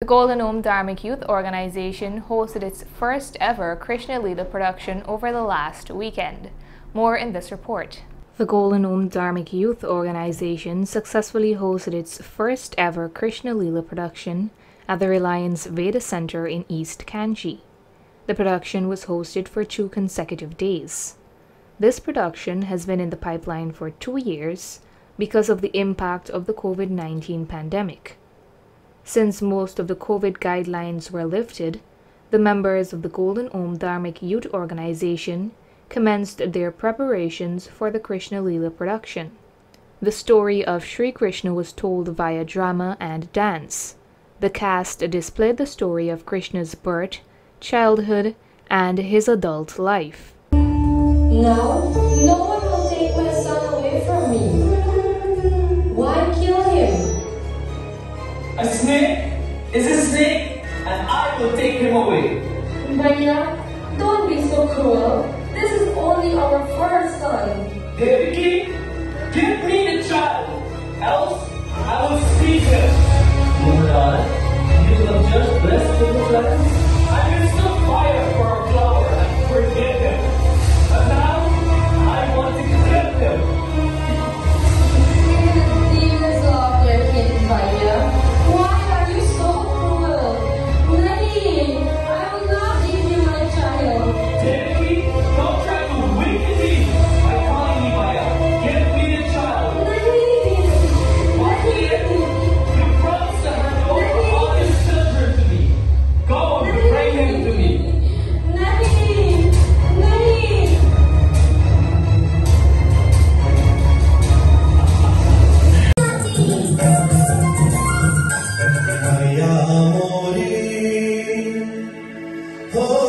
The Golden Om Dharmic Youth Organization hosted its first ever Krishna Leela production over the last weekend. More in this report. The Golden Om Dharmic Youth Organization successfully hosted its first ever Krishna Leela production at the Reliance Veda Center in East Canje. The production was hosted for two consecutive days. This production has been in the pipeline for two years because of the impact of the COVID 19 pandemic. Since most of the COVID guidelines were lifted, the members of the Golden Om Dharmic Youth Organization commenced their preparations for the Krishna Leela production. The story of Sri Krishna was told via drama and dance. The cast displayed the story of Krishna's birth, childhood, and his adult life. Now, no A snake is a snake, and I will take him away. Bhaiya, don't be so cruel. This is only our first son. Devaki, give me the child, else I will speak him. Maharaj, you have just blessed him with for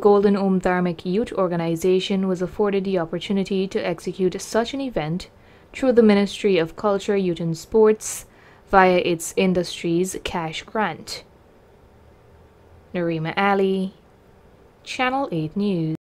Golden Om Dharmic Youth Organization was afforded the opportunity to execute such an event through the Ministry of Culture, Youth and Sports via its Industries Cash Grant. Narima Ali, Channel 8 News.